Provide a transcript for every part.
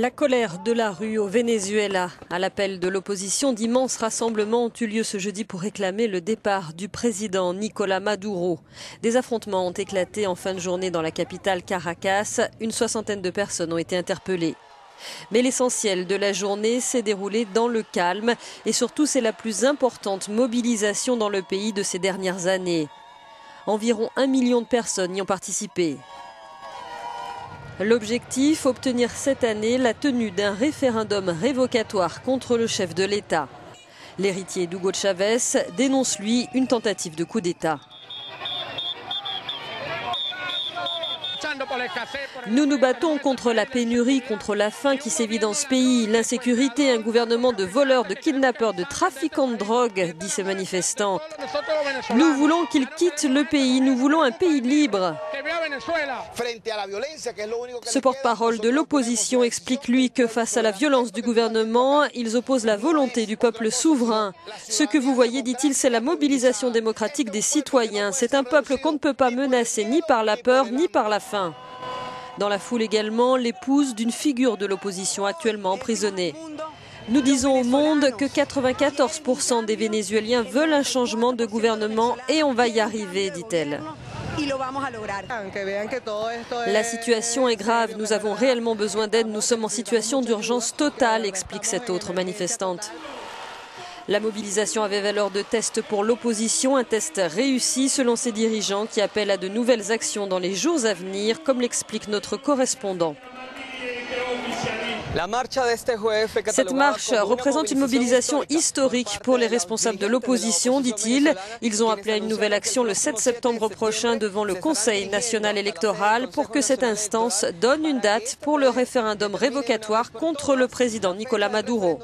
La colère de la rue au Venezuela. À l'appel de l'opposition, d'immenses rassemblements ont eu lieu ce jeudi pour réclamer le départ du président Nicolas Maduro. Des affrontements ont éclaté en fin de journée dans la capitale Caracas. Une soixantaine de personnes ont été interpellées. Mais l'essentiel de la journée s'est déroulé dans le calme et surtout c'est la plus importante mobilisation dans le pays de ces dernières années. Environ un million de personnes y ont participé. L'objectif, obtenir cette année la tenue d'un référendum révocatoire contre le chef de l'État. L'héritier d'Hugo Chavez dénonce, lui, une tentative de coup d'État. Nous nous battons contre la pénurie, contre la faim qui sévit dans ce pays, l'insécurité, un gouvernement de voleurs, de kidnappeurs, de trafiquants de drogue, dit ce manifestant. Nous voulons qu'il quitte le pays, nous voulons un pays libre. Ce porte-parole de l'opposition explique lui que face à la violence du gouvernement, ils opposent la volonté du peuple souverain. Ce que vous voyez, dit-il, c'est la mobilisation démocratique des citoyens. C'est un peuple qu'on ne peut pas menacer ni par la peur ni par la faim. Dans la foule également, l'épouse d'une figure de l'opposition actuellement emprisonnée. Nous disons au monde que 94% des Vénézuéliens veulent un changement de gouvernement et on va y arriver, dit-elle. La situation est grave, nous avons réellement besoin d'aide, nous sommes en situation d'urgence totale, explique cette autre manifestante. La mobilisation avait valeur de test pour l'opposition, un test réussi selon ses dirigeants qui appellent à de nouvelles actions dans les jours à venir, comme l'explique notre correspondant. Cette marche représente une mobilisation historique pour les responsables de l'opposition, dit-il. Ils ont appelé à une nouvelle action le 7 septembre prochain devant le Conseil national électoral pour que cette instance donne une date pour le référendum révocatoire contre le président Nicolas Maduro.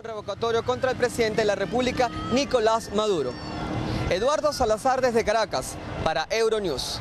Eduardo Salazar desde Caracas para Euronews.